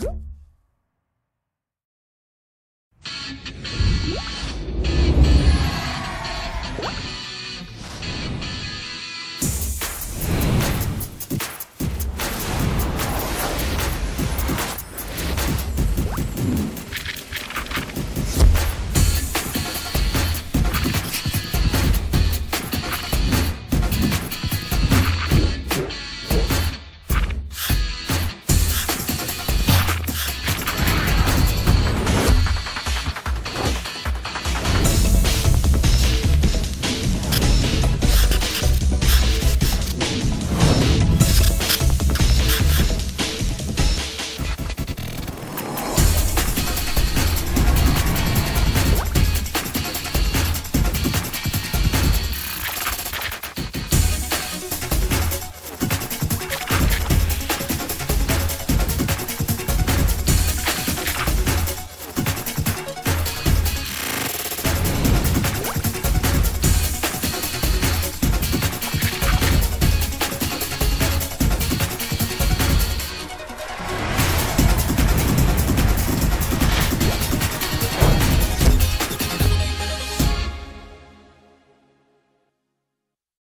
응?